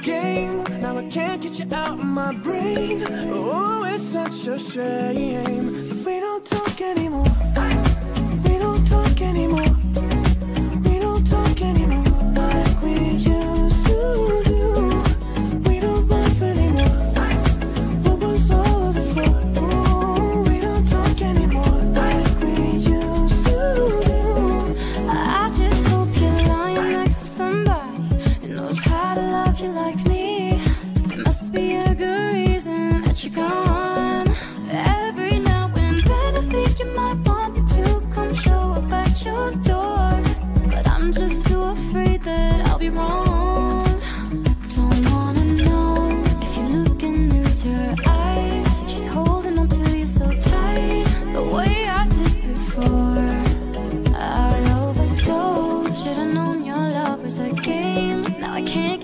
game. Now I can't get you out of my brain. Oh, it's such a shame. We don't talk anymore.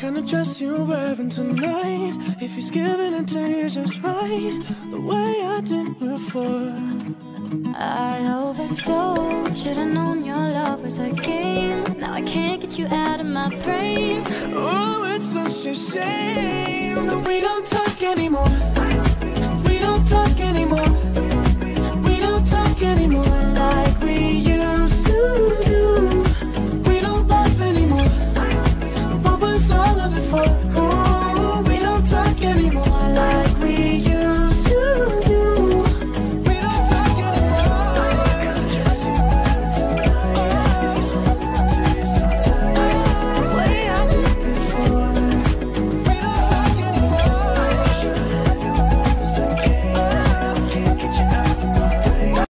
kind of dress you're wearing tonight? If he's giving it to you just right The way I did before. I overdosed Should've known your love was a game. Now I can't get you out of my brain. Oh, it's such a shame That we don't talk anymore.